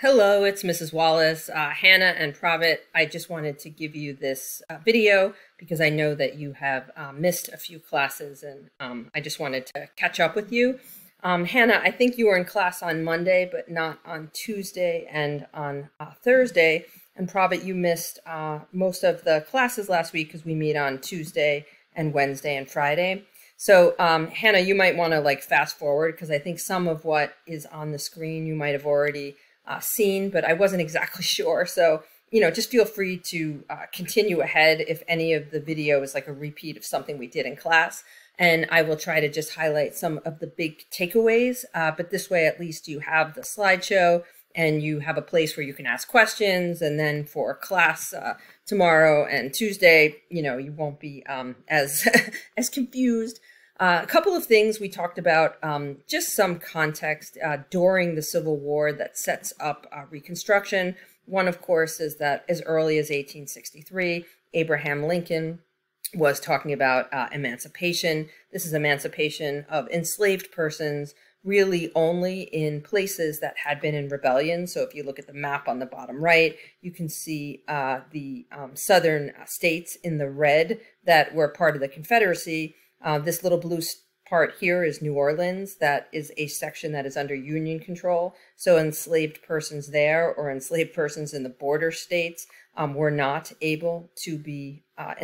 Hello, it's Mrs. Wallace. Uh, Hannah and Pravit, I just wanted to give you this uh, video because I know that you have uh, missed a few classes and um, I just wanted to catch up with you. Um, Hannah, I think you were in class on Monday, but not on Tuesday and on uh, Thursday. And Pravit, you missed uh, most of the classes last week because we meet on Tuesday and Wednesday and Friday. So um, Hannah, you might want to like fast forward because I think some of what is on the screen you might have already uh, seen, but I wasn't exactly sure. So, you know, just feel free to uh, continue ahead if any of the video is like a repeat of something we did in class. And I will try to just highlight some of the big takeaways. Uh, but this way, at least you have the slideshow and you have a place where you can ask questions. And then for class uh, tomorrow and Tuesday, you know, you won't be um, as as confused. Uh, a couple of things we talked about, um, just some context uh, during the Civil War that sets up uh, Reconstruction. One, of course, is that as early as 1863, Abraham Lincoln was talking about uh, emancipation. This is emancipation of enslaved persons really only in places that had been in rebellion. So if you look at the map on the bottom right, you can see uh, the um, southern uh, states in the red that were part of the Confederacy uh, this little blue part here is New Orleans. That is a section that is under Union control. So enslaved persons there or enslaved persons in the border states um, were not able to be uh,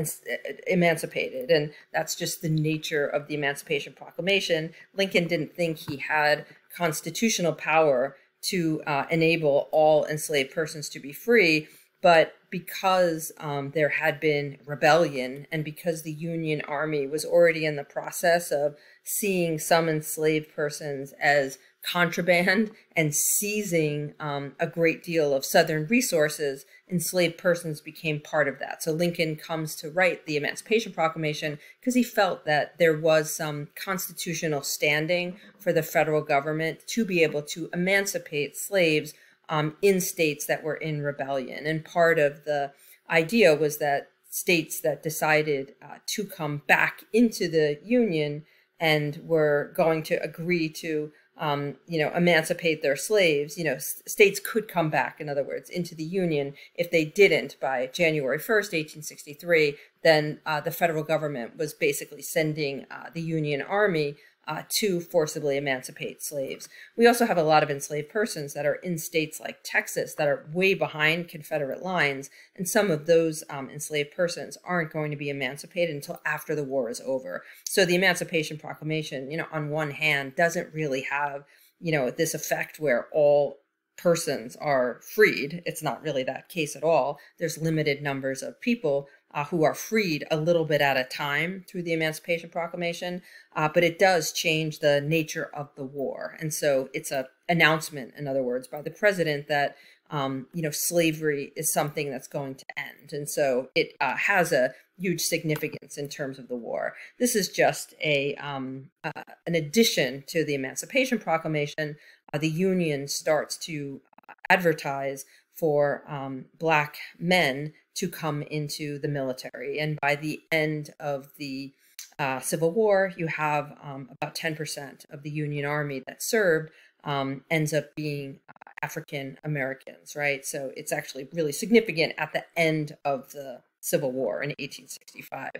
emancipated. And that's just the nature of the Emancipation Proclamation. Lincoln didn't think he had constitutional power to uh, enable all enslaved persons to be free. But because um, there had been rebellion and because the Union Army was already in the process of seeing some enslaved persons as contraband and seizing um, a great deal of Southern resources, enslaved persons became part of that. So Lincoln comes to write the Emancipation Proclamation because he felt that there was some constitutional standing for the federal government to be able to emancipate slaves um, in states that were in rebellion. And part of the idea was that states that decided uh, to come back into the Union and were going to agree to, um, you know, emancipate their slaves, you know, states could come back, in other words, into the Union. If they didn't by January 1st, 1863, then uh, the federal government was basically sending uh, the Union Army uh, to forcibly emancipate slaves. We also have a lot of enslaved persons that are in states like Texas that are way behind Confederate lines, and some of those um, enslaved persons aren't going to be emancipated until after the war is over. So the Emancipation Proclamation, you know, on one hand, doesn't really have, you know, this effect where all persons are freed. It's not really that case at all. There's limited numbers of people uh, who are freed a little bit at a time through the Emancipation Proclamation, uh, but it does change the nature of the war. And so it's a announcement, in other words, by the president that um, you know slavery is something that's going to end, and so it uh, has a huge significance in terms of the war. This is just a um, uh, an addition to the Emancipation Proclamation. Uh, the Union starts to advertise for um, black men to come into the military. And by the end of the uh, Civil War, you have um, about 10% of the Union Army that served um, ends up being uh, African Americans, right? So it's actually really significant at the end of the Civil War in 1865.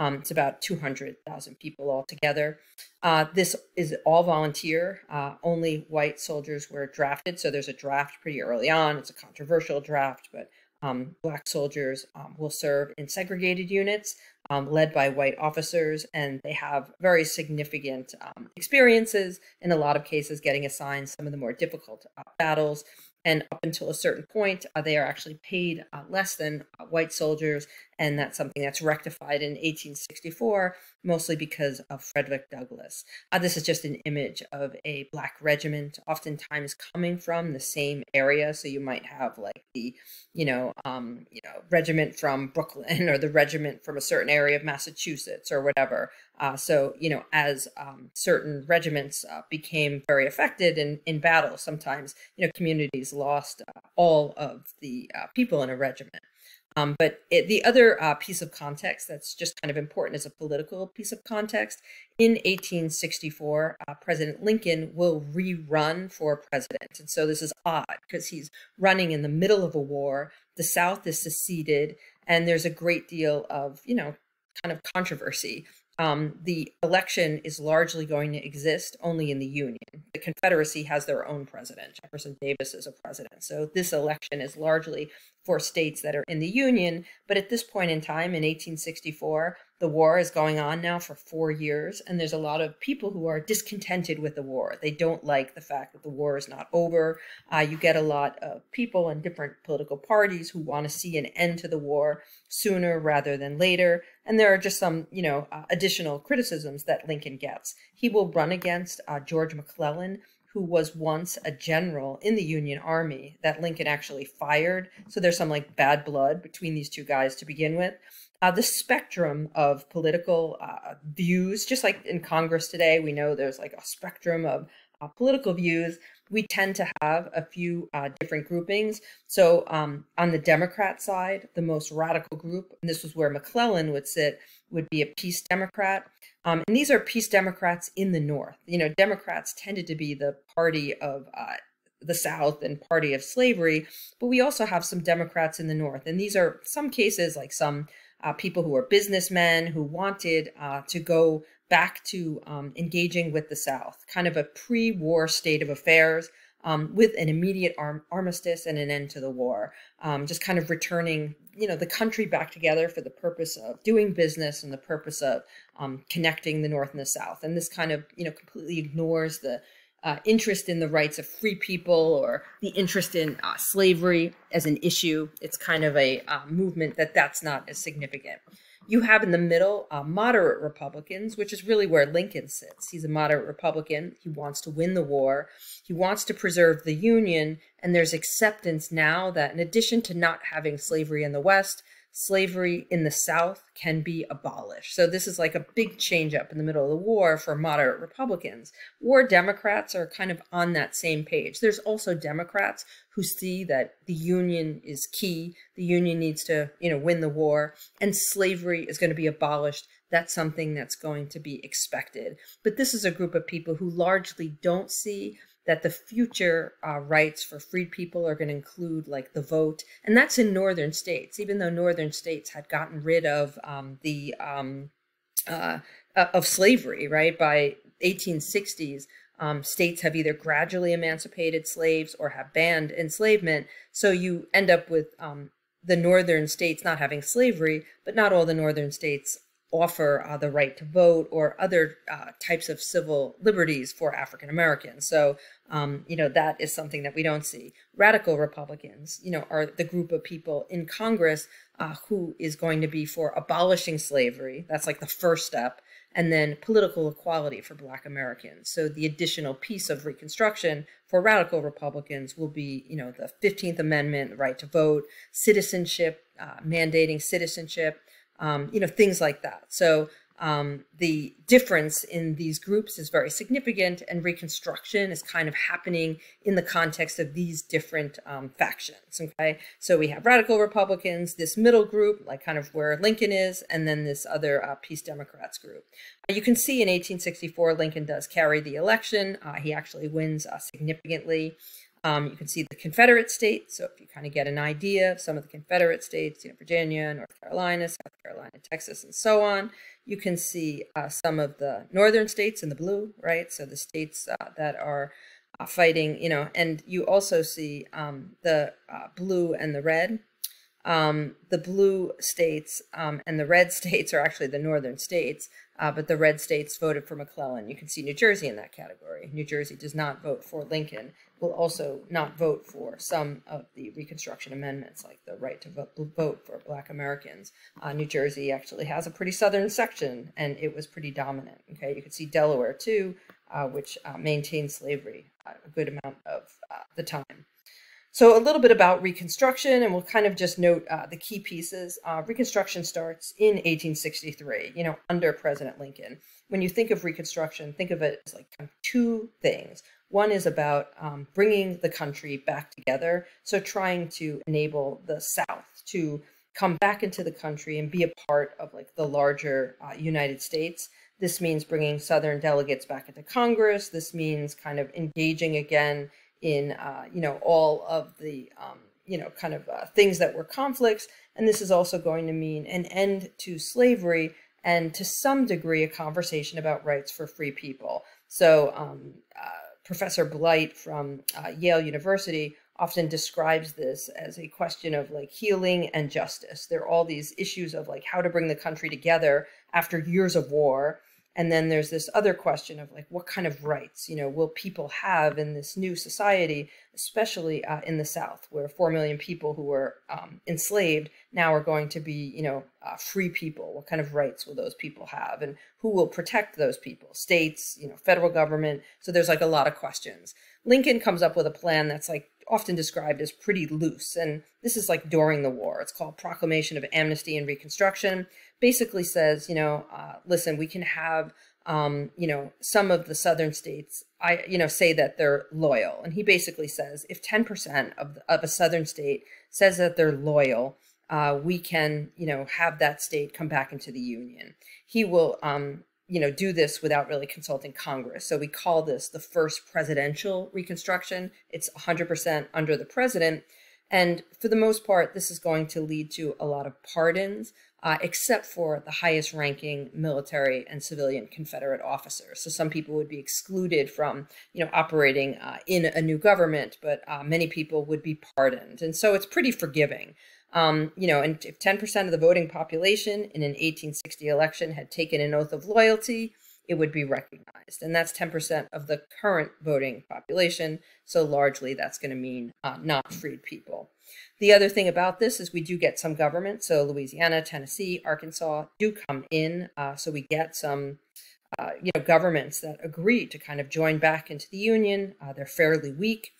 Um, it's about 200,000 people altogether. Uh, this is all volunteer. Uh, only white soldiers were drafted. So there's a draft pretty early on. It's a controversial draft, but um, black soldiers um, will serve in segregated units um, led by white officers, and they have very significant um, experiences in a lot of cases getting assigned some of the more difficult uh, battles. And up until a certain point, uh, they are actually paid uh, less than uh, white soldiers. And that's something that's rectified in 1864, mostly because of Frederick Douglass. Uh, this is just an image of a black regiment, oftentimes coming from the same area. So you might have like the, you know, um, you know, regiment from Brooklyn or the regiment from a certain area of Massachusetts or whatever. Uh, so, you know, as um, certain regiments uh, became very affected in, in battle, sometimes, you know, communities lost uh, all of the uh, people in a regiment. Um, but it, the other uh, piece of context that's just kind of important as a political piece of context in 1864, uh, President Lincoln will rerun for president. And so this is odd because he's running in the middle of a war. The South is seceded, and there's a great deal of, you know, kind of controversy um, the election is largely going to exist only in the Union. The Confederacy has their own president. Jefferson Davis is a president. So this election is largely for states that are in the Union. But at this point in time, in 1864, the war is going on now for four years, and there's a lot of people who are discontented with the war. They don't like the fact that the war is not over. Uh, you get a lot of people in different political parties who want to see an end to the war sooner rather than later. And there are just some, you know, uh, additional criticisms that Lincoln gets. He will run against uh, George McClellan, who was once a general in the Union Army that Lincoln actually fired. So there's some like bad blood between these two guys to begin with uh, the spectrum of political uh, views, just like in Congress today, we know there's like a spectrum of uh, political views. We tend to have a few uh, different groupings. So um, on the Democrat side, the most radical group, and this was where McClellan would sit, would be a peace Democrat. Um, and these are peace Democrats in the North. You know, Democrats tended to be the party of uh, the South and party of slavery, but we also have some Democrats in the North. And these are some cases like some uh, people who are businessmen who wanted uh, to go back to um, engaging with the South, kind of a pre war state of affairs. Um, with an immediate arm armistice and an end to the war, um, just kind of returning, you know, the country back together for the purpose of doing business and the purpose of um, connecting the North and the South. And this kind of, you know, completely ignores the uh, interest in the rights of free people or the interest in uh, slavery as an issue. It's kind of a uh, movement that that's not as significant. You have in the middle uh, moderate Republicans, which is really where Lincoln sits. He's a moderate Republican. He wants to win the war. He wants to preserve the Union. And there's acceptance now that in addition to not having slavery in the West, slavery in the South can be abolished. So this is like a big change up in the middle of the war for moderate Republicans. War Democrats are kind of on that same page. There's also Democrats who see that the Union is key. The Union needs to, you know, win the war and slavery is going to be abolished. That's something that's going to be expected. But this is a group of people who largely don't see that the future uh, rights for freed people are going to include like the vote, and that's in northern states. Even though northern states had gotten rid of um, the um, uh, uh of slavery, right by 1860s, um, states have either gradually emancipated slaves or have banned enslavement. So you end up with um, the northern states not having slavery, but not all the northern states offer uh, the right to vote or other uh, types of civil liberties for African Americans. So, um, you know, that is something that we don't see. Radical Republicans, you know, are the group of people in Congress uh, who is going to be for abolishing slavery. That's like the first step. And then political equality for Black Americans. So the additional piece of Reconstruction for radical Republicans will be, you know, the 15th Amendment, right to vote, citizenship, uh, mandating citizenship, um, you know, things like that. So um, the difference in these groups is very significant, and Reconstruction is kind of happening in the context of these different um, factions. Okay, so we have radical Republicans, this middle group, like kind of where Lincoln is, and then this other uh, Peace Democrats group. Uh, you can see in 1864, Lincoln does carry the election. Uh, he actually wins uh, significantly. Um, you can see the Confederate states. So if you kind of get an idea of some of the Confederate states, you know, Virginia, North Carolina, South Carolina, Texas, and so on, you can see uh, some of the northern states in the blue, right? So the states uh, that are uh, fighting, you know, and you also see um, the uh, blue and the red. Um, the blue states um, and the red states are actually the northern states, uh, but the red states voted for McClellan. You can see New Jersey in that category. New Jersey does not vote for Lincoln will also not vote for some of the Reconstruction amendments, like the right to vote, for Black Americans. Uh, New Jersey actually has a pretty southern section, and it was pretty dominant. Okay, you can see Delaware too, uh, which uh, maintained slavery uh, a good amount of uh, the time. So a little bit about Reconstruction, and we'll kind of just note uh, the key pieces. Reconstruction starts in 1863, you know, under President Lincoln. When you think of Reconstruction, think of it as like two things. One is about um, bringing the country back together. So trying to enable the South to come back into the country and be a part of like the larger uh, United States. This means bringing Southern delegates back into Congress. This means kind of engaging again in, uh, you know, all of the, um, you know, kind of uh, things that were conflicts. And this is also going to mean an end to slavery and to some degree a conversation about rights for free people. So um, uh, Professor Blight from uh, Yale University often describes this as a question of like healing and justice. There are all these issues of like how to bring the country together after years of war and then there's this other question of like, what kind of rights, you know, will people have in this new society, especially uh, in the South, where 4 million people who were um, enslaved now are going to be, you know, uh, free people. What kind of rights will those people have? And who will protect those people? States, you know, federal government. So there's like a lot of questions. Lincoln comes up with a plan that's like often described as pretty loose. And this is like during the war. It's called Proclamation of Amnesty and Reconstruction basically says, you know, uh, listen, we can have, um, you know, some of the southern states, I, you know, say that they're loyal. And he basically says if 10% of, of a southern state says that they're loyal, uh, we can, you know, have that state come back into the union. He will, um, you know, do this without really consulting Congress. So we call this the first presidential reconstruction. It's 100% under the president. And for the most part, this is going to lead to a lot of pardons, uh, except for the highest ranking military and civilian Confederate officers. So some people would be excluded from, you know, operating uh, in a new government, but uh, many people would be pardoned. And so it's pretty forgiving. Um, you know, and if 10% of the voting population in an 1860 election had taken an oath of loyalty, it would be recognized. And that's 10% of the current voting population. So largely that's going to mean uh, not freed people. The other thing about this is we do get some government. So Louisiana, Tennessee, Arkansas do come in. Uh, so we get some, uh, you know, governments that agree to kind of join back into the union. Uh, they're fairly weak.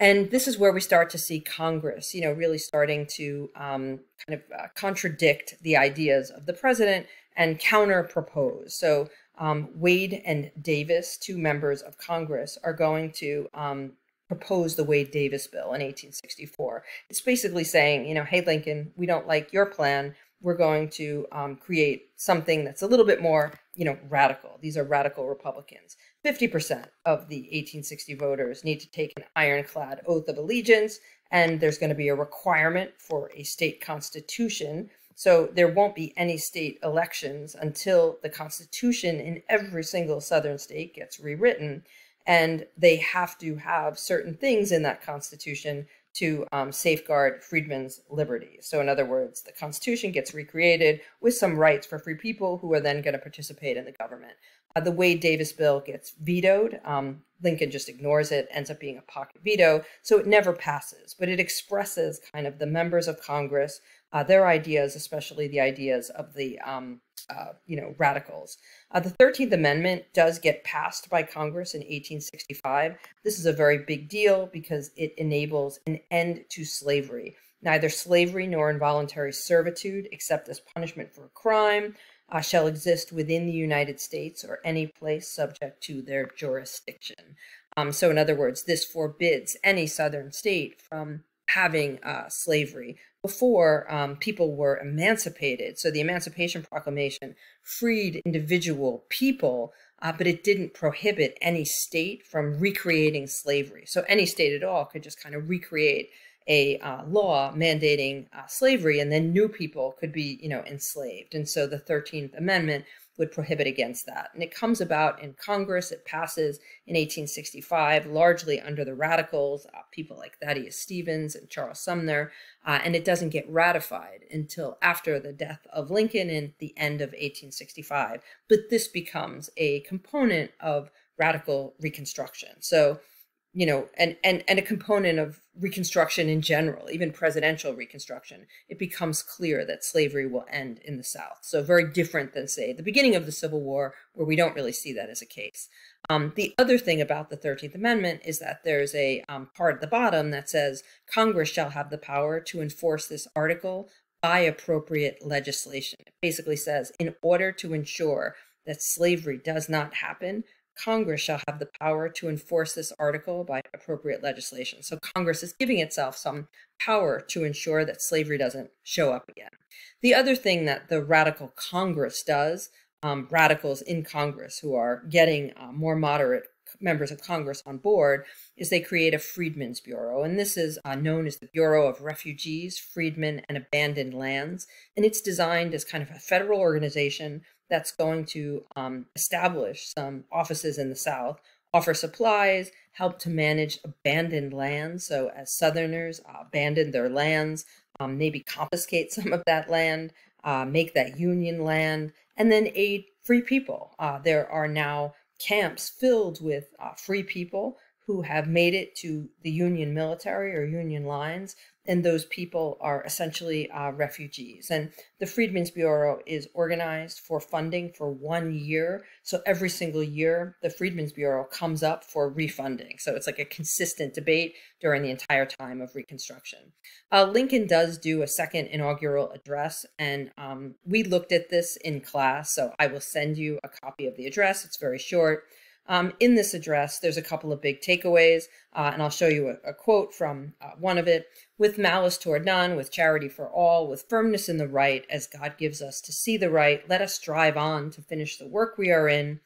And this is where we start to see Congress, you know, really starting to um, kind of uh, contradict the ideas of the president and counter propose. So um, Wade and Davis, two members of Congress, are going to um, propose the Wade Davis bill in 1864. It's basically saying, you know, hey, Lincoln, we don't like your plan. We're going to um, create something that's a little bit more, you know, radical. These are radical Republicans. 50% of the 1860 voters need to take an ironclad oath of allegiance, and there's going to be a requirement for a state constitution. So there won't be any state elections until the constitution in every single southern state gets rewritten and they have to have certain things in that constitution to um, safeguard freedmen's liberties. So, in other words, the Constitution gets recreated with some rights for free people who are then going to participate in the government. Uh, the Wade Davis bill gets vetoed. Um, Lincoln just ignores it, ends up being a pocket veto. So it never passes, but it expresses kind of the members of Congress, uh, their ideas, especially the ideas of the um, uh, you know radicals. Uh, the 13th Amendment does get passed by Congress in 1865. This is a very big deal because it enables an end to slavery. Neither slavery nor involuntary servitude, except as punishment for a crime, uh, shall exist within the United States or any place subject to their jurisdiction. Um, so, in other words, this forbids any Southern state from having uh, slavery. Before, um, people were emancipated. So, the Emancipation Proclamation freed individual people, uh, but it didn't prohibit any state from recreating slavery. So, any state at all could just kind of recreate a uh, law mandating uh, slavery, and then new people could be, you know, enslaved. And so the 13th Amendment would prohibit against that. And it comes about in Congress. It passes in 1865, largely under the radicals, uh, people like Thaddeus Stevens and Charles Sumner, uh, and it doesn't get ratified until after the death of Lincoln in the end of 1865. But this becomes a component of radical Reconstruction. So you know, and, and, and a component of Reconstruction in general, even presidential Reconstruction, it becomes clear that slavery will end in the South. So very different than, say, the beginning of the Civil War, where we don't really see that as a case. Um, the other thing about the 13th Amendment is that there's a um, part at the bottom that says Congress shall have the power to enforce this article by appropriate legislation. It basically says, in order to ensure that slavery does not happen, Congress shall have the power to enforce this article by appropriate legislation. So Congress is giving itself some power to ensure that slavery doesn't show up again. The other thing that the radical Congress does, um, radicals in Congress who are getting uh, more moderate members of Congress on board is they create a Freedmen's Bureau. And this is uh, known as the Bureau of Refugees, Freedmen, and Abandoned Lands. And it's designed as kind of a federal organization that's going to um, establish some offices in the South, offer supplies, help to manage abandoned lands. So, as Southerners uh, abandon their lands, um, maybe confiscate some of that land, uh, make that Union land, and then aid free people. Uh, there are now camps filled with uh, free people who have made it to the Union military or Union lines, and those people are essentially uh, refugees. And the Freedmen's Bureau is organized for funding for one year. So every single year, the Freedmen's Bureau comes up for refunding. So it's like a consistent debate during the entire time of Reconstruction. Uh, Lincoln does do a second inaugural address, and um, we looked at this in class. So I will send you a copy of the address. It's very short. Um, in this address, there's a couple of big takeaways, uh, and I'll show you a, a quote from uh, one of it. With malice toward none, with charity for all, with firmness in the right, as God gives us to see the right, let us strive on to finish the work we are in,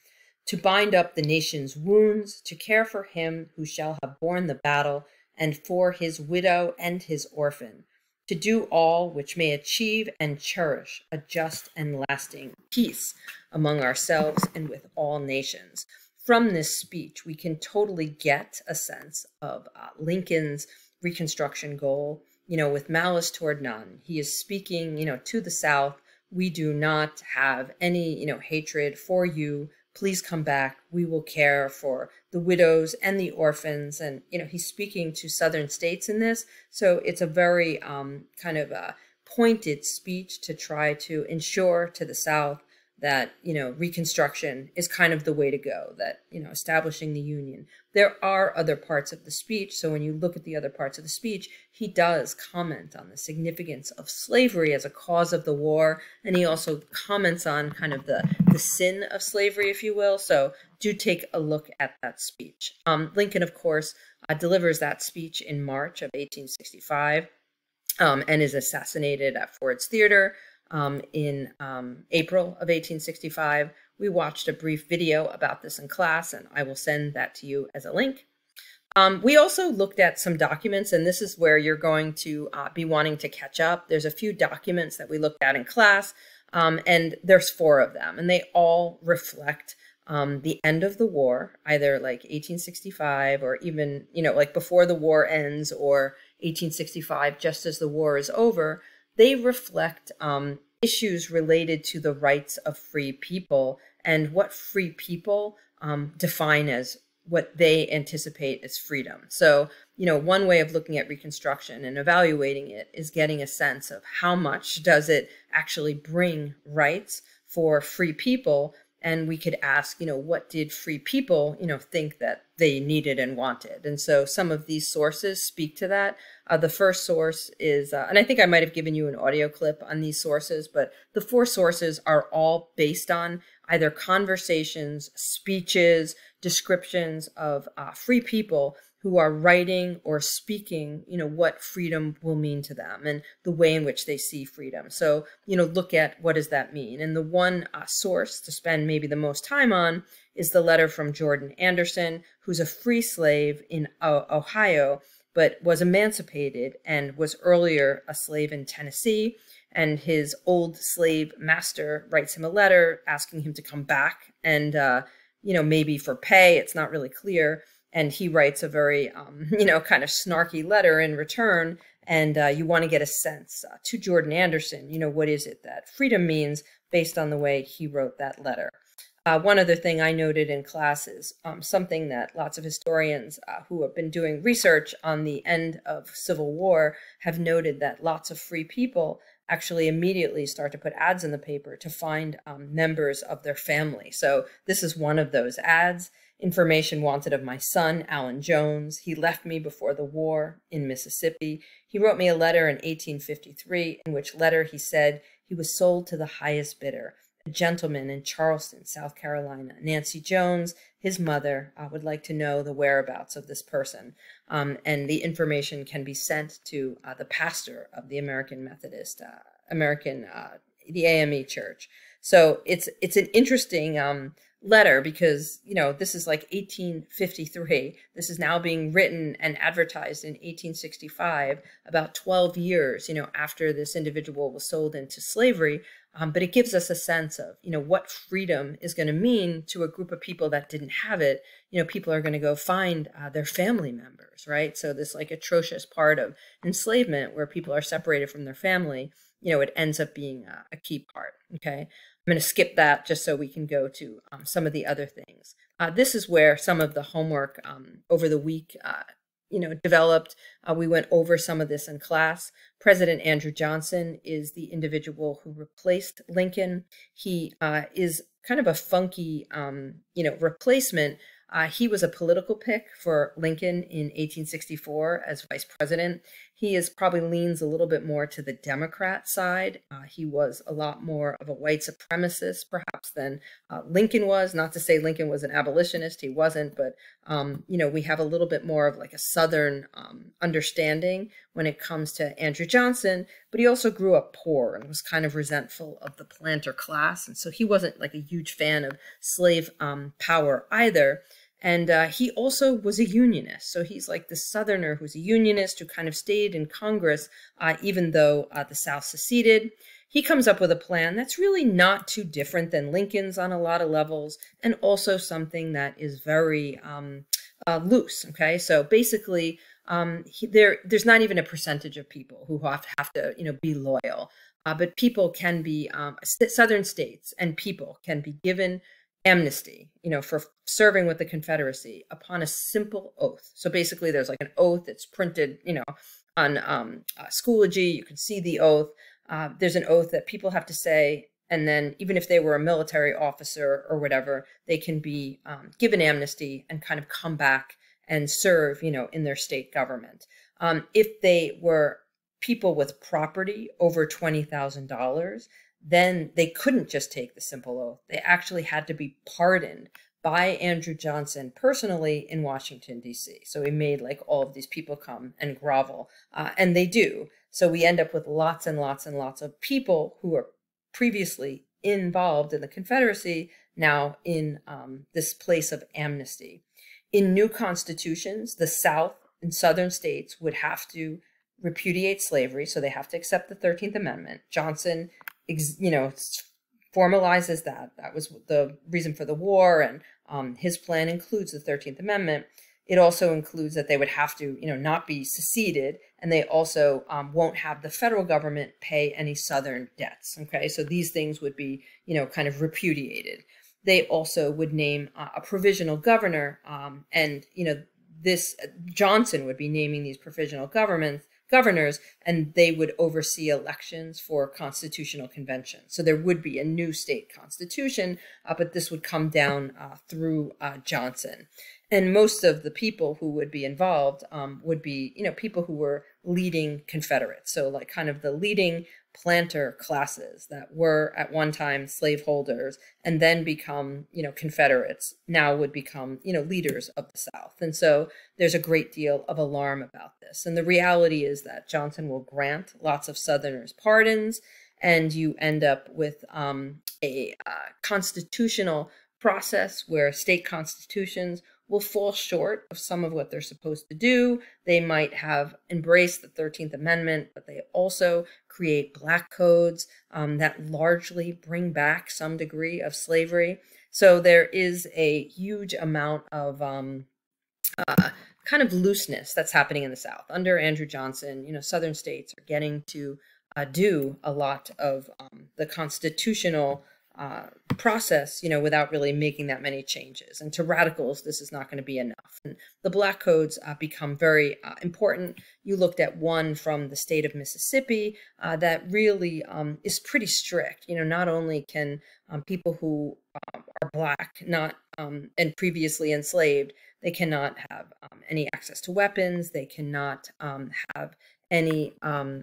to bind up the nation's wounds, to care for him who shall have borne the battle, and for his widow and his orphan, to do all which may achieve and cherish a just and lasting peace among ourselves and with all nations from this speech, we can totally get a sense of uh, Lincoln's Reconstruction goal, you know, with malice toward none. He is speaking, you know, to the South. We do not have any, you know, hatred for you. Please come back. We will care for the widows and the orphans. And, you know, he's speaking to Southern states in this. So it's a very um, kind of a pointed speech to try to ensure to the South that you know reconstruction is kind of the way to go that you know establishing the union. There are other parts of the speech so when you look at the other parts of the speech he does comment on the significance of slavery as a cause of the war and he also comments on kind of the the sin of slavery if you will. So do take a look at that speech. Um, lincoln of course uh, delivers that speech in march of 1865 um, and is assassinated at ford's theater um, in um, April of 1865. We watched a brief video about this in class, and I will send that to you as a link. Um, we also looked at some documents, and this is where you're going to uh, be wanting to catch up. There's a few documents that we looked at in class, um, and there's four of them, and they all reflect um, the end of the war, either like 1865 or even, you know, like before the war ends or 1865, just as the war is over they reflect um, issues related to the rights of free people and what free people um, define as what they anticipate as freedom. So, you know, one way of looking at Reconstruction and evaluating it is getting a sense of how much does it actually bring rights for free people and we could ask you know what did free people you know think that they needed and wanted? And so some of these sources speak to that. Uh, the first source is uh, and i think i might have given you an audio clip on these sources but the four sources are all based on either conversations speeches descriptions of uh, free people who are writing or speaking, you know, what freedom will mean to them and the way in which they see freedom. So, you know, look at what does that mean? And the one uh, source to spend maybe the most time on is the letter from Jordan Anderson, who's a free slave in uh, Ohio, but was emancipated and was earlier a slave in Tennessee. And his old slave master writes him a letter asking him to come back and, uh, you know, maybe for pay. It's not really clear and he writes a very um, you know kind of snarky letter in return and uh, you want to get a sense uh, to jordan anderson you know what is it that freedom means based on the way he wrote that letter. Uh, one other thing i noted in classes um, something that lots of historians uh, who have been doing research on the end of civil war have noted that lots of free people actually immediately start to put ads in the paper to find um, members of their family. So this is one of those ads Information wanted of my son, Alan Jones. He left me before the war in Mississippi. He wrote me a letter in 1853, in which letter he said he was sold to the highest bidder, a gentleman in Charleston, South Carolina. Nancy Jones his mother uh, would like to know the whereabouts of this person. Um, and the information can be sent to uh, the pastor of the American Methodist, uh, American, uh, the AME church. So it's, it's an interesting um, letter because you know this is like 1853 this is now being written and advertised in 1865 about 12 years you know after this individual was sold into slavery. Um, but it gives us a sense of you know what freedom is going to mean to a group of people that didn't have it. You know people are going to go find uh, their family members right? So this like atrocious part of enslavement where people are separated from their family you know it ends up being a, a key part okay I'm going to skip that just so we can go to um, some of the other things. Uh, this is where some of the homework um, over the week, uh, you know, developed. Uh, we went over some of this in class. President Andrew Johnson is the individual who replaced Lincoln. He uh, is kind of a funky, um, you know, replacement uh, he was a political pick for Lincoln in 1864 as vice president. He is probably leans a little bit more to the Democrat side. Uh, he was a lot more of a white supremacist, perhaps, than uh, Lincoln was. Not to say Lincoln was an abolitionist, he wasn't, but um, you know we have a little bit more of like a Southern um, understanding when it comes to Andrew Johnson. But he also grew up poor and was kind of resentful of the planter class, and so he wasn't like a huge fan of slave um, power either. And uh, he also was a unionist. So he's like the Southerner who's a unionist who kind of stayed in Congress, uh, even though uh, the South seceded. He comes up with a plan that's really not too different than Lincoln's on a lot of levels, and also something that is very um, uh, loose. Okay, so basically, um, he, there there's not even a percentage of people who have, have to you know be loyal, uh, but people can be um, Southern states and people can be given amnesty, you know, for serving with the Confederacy upon a simple oath. So basically, there's like an oath that's printed, you know, on um, uh, Schoology. You can see the oath. Uh, there's an oath that people have to say, and then even if they were a military officer or whatever, they can be um, given amnesty and kind of come back and serve, you know, in their state government. Um, if they were people with property over twenty thousand dollars, then they couldn't just take the simple oath. They actually had to be pardoned by Andrew Johnson personally in Washington, D.C. So he made like all of these people come and grovel, uh, and they do. So we end up with lots and lots and lots of people who are previously involved in the Confederacy now in um, this place of amnesty. In new constitutions, the South and Southern states would have to repudiate slavery, so they have to accept the 13th Amendment. Johnson you know, formalizes that. That was the reason for the war, and um, his plan includes the 13th Amendment. It also includes that they would have to, you know, not be seceded, and they also um, won't have the federal government pay any Southern debts. Okay, so these things would be, you know, kind of repudiated. They also would name uh, a provisional governor, um, and you know, this Johnson would be naming these provisional governments governors, and they would oversee elections for constitutional conventions. So there would be a new state constitution, uh, but this would come down uh, through uh, Johnson. And most of the people who would be involved um, would be, you know, people who were leading Confederates. So like kind of the leading planter classes that were at one time slaveholders and then become, you know, Confederates now would become, you know, leaders of the South. And so there's a great deal of alarm about this. And the reality is that Johnson will grant lots of Southerners pardons, and you end up with um, a uh, constitutional process where state constitutions will fall short of some of what they're supposed to do. They might have embraced the 13th Amendment, but they also create black codes um, that largely bring back some degree of slavery. So there is a huge amount of um, uh, kind of looseness that's happening in the South. Under Andrew Johnson, you know, Southern states are getting to uh, do a lot of um, the constitutional uh, process, you know, without really making that many changes. And to radicals, this is not going to be enough. And the black codes uh, become very uh, important. You looked at one from the state of Mississippi uh, that really um, is pretty strict. You know, not only can um, people who um, are black, not um, and previously enslaved, they cannot have um, any access to weapons. They cannot um, have any,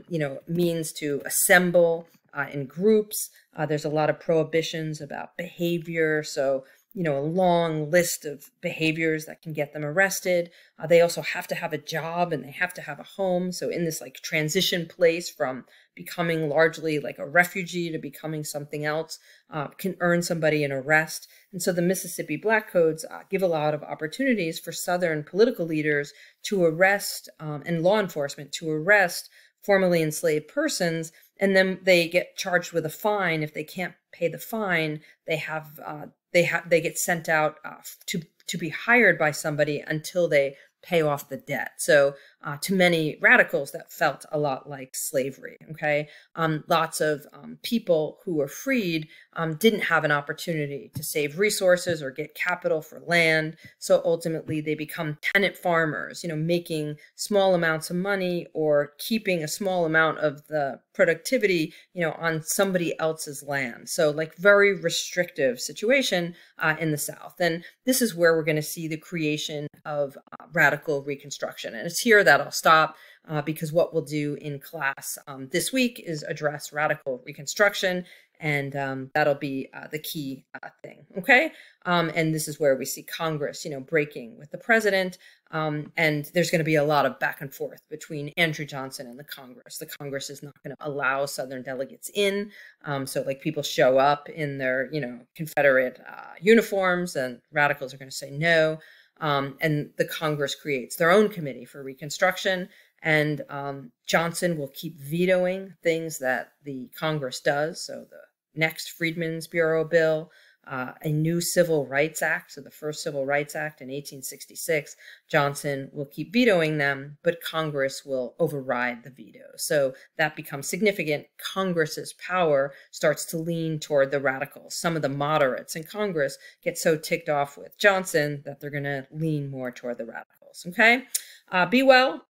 you know, means to assemble uh, in groups. Uh, there's a lot of prohibitions about behavior. So, you know, a long list of behaviors that can get them arrested. Uh, they also have to have a job and they have to have a home. So in this like transition place from becoming largely like a refugee to becoming something else uh, can earn somebody an arrest. And so the Mississippi Black Codes uh, give a lot of opportunities for Southern political leaders to arrest um, and law enforcement to arrest formerly enslaved persons and then they get charged with a fine if they can't pay the fine they have uh, they have they get sent out uh, to to be hired by somebody until they pay off the debt. So uh, to many radicals, that felt a lot like slavery. Okay, um, lots of um, people who were freed um, didn't have an opportunity to save resources or get capital for land. So ultimately, they become tenant farmers. You know, making small amounts of money or keeping a small amount of the productivity, you know, on somebody else's land. So like very restrictive situation uh, in the South. And this is where we're going to see the creation of uh, radical reconstruction. And it's here that I'll stop uh, because what we'll do in class um, this week is address radical reconstruction and um, that'll be uh, the key uh, thing okay? Um, and this is where we see congress you know breaking with the president um, and there's going to be a lot of back and forth between andrew johnson and the congress. The congress is not going to allow southern delegates in um, so like people show up in their you know confederate uh, uniforms and radicals are going to say no um, and the congress creates their own committee for reconstruction and um, Johnson will keep vetoing things that the Congress does. So the next Freedmen's Bureau bill, uh, a new Civil Rights Act, so the first Civil Rights Act in 1866, Johnson will keep vetoing them, but Congress will override the veto. So that becomes significant. Congress's power starts to lean toward the radicals. Some of the moderates in Congress get so ticked off with Johnson that they're going to lean more toward the radicals. Okay? Uh, be well.